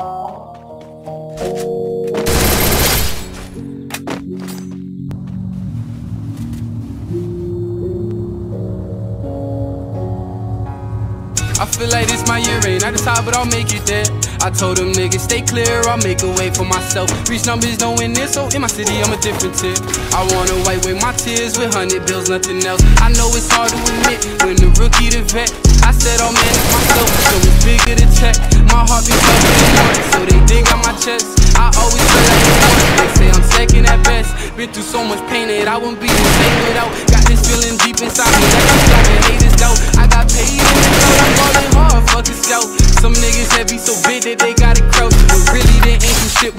I feel like this my year, ain't at the top, but I'll make it there. I told them niggas, stay clear, I'll make a way for myself. Reach numbers, knowing this, so in my city, I'm a different tip. I wanna wipe away my tears with hundred bills, nothing else. I know it's hard to admit when the rookie to vet. I said, oh, I'll manage myself, so it's bigger to check. My heart be chest. I always feel like they say I'm second at best. Been through so much pain that I wouldn't be the same without. Got this feeling deep inside me, like I'm starting haters out. I got paid in the I'm balling hard, fuck a scout. Some niggas that be so big that they got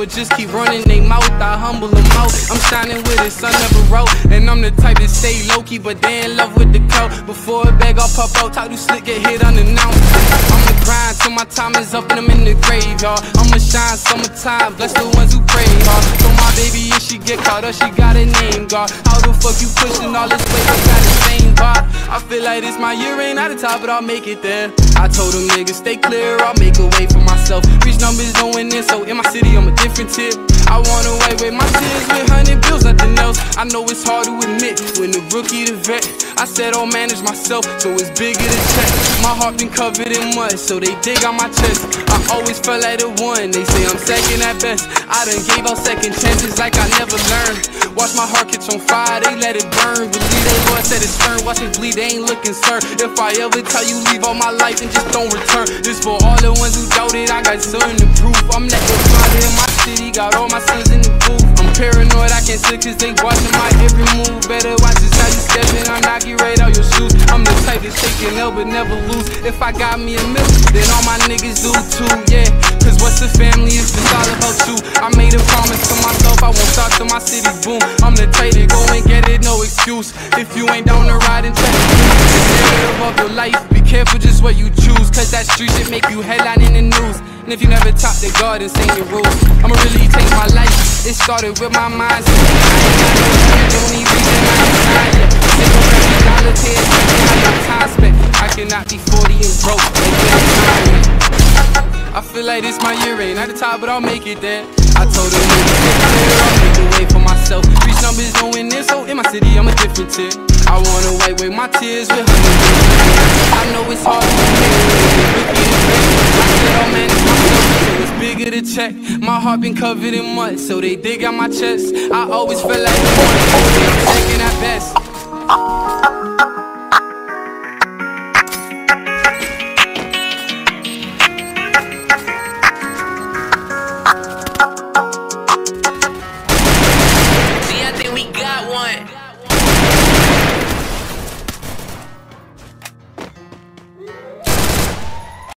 but just keep running they mouth. I humble them out. I'm shining with it, sun never wrote. And I'm the type that stay low key, but they in love with the coat. Before a bag, I'll pop out, talk to slick, get hit unannounced. I'ma grind till my time is up and I'm in the graveyard. I'ma shine summertime, bless the ones who pray hard. So my baby, if she get caught up, she got a name, God. How the fuck you pushing all this weight? I got the same vibe. I feel like this my year, ain't at the top, but I'll make it there. I told them niggas, stay clear, I'll make a way for myself. Reach numbers, no in, so in my city, I'm a different tip. I wanna wipe with my tears with else. I know it's hard to admit when the rookie to vet. I said I'll manage myself, so it's bigger to check. My heart been covered in mud, so they dig on my chest. I always felt like the one, they say I'm second at best. I done gave out second chances like I never learned. Watch my heart catch on fire, they let it burn. Believe they Lord said it's stern, watch it bleed, they ain't looking sir. If I ever tell you leave all my life and just don't return, this for all the ones who doubted, I got something to prove. I'm never fighting in my city, got all my sons in the booth. Cause they watching my every move. Better watch this how you stepping, I'm knocking right out your shoes. I'm the type take an L but never lose. If I got me a million, then all my niggas do too, yeah. Cause what's a family if it's all about you? I made a promise to myself, I won't start till my city boom. I'm the type to go and get it, no excuse. If you ain't down to ride and check narrative of your life, careful just what you choose. Cause that street shit make you headline in the news. And if you never talk to God and sing your rules, I'ma really take my life. It started with my mindset. I ain't the only reason I decide it. Dollar, pay I got time spent. I cannot be 40 and broke. I feel like this my year, ain't at the top, but I'll make it there. I told them I'll make a way for myself. Reach numbers, no in this, so in my city, I'm a different tip. I wanna wipe away my tears with honey. I know it's hard to admit. I said I'll manage myself, so it's bigger to check. My heart been covered in mud, so they dig out my chest. I always felt like the one, second at best.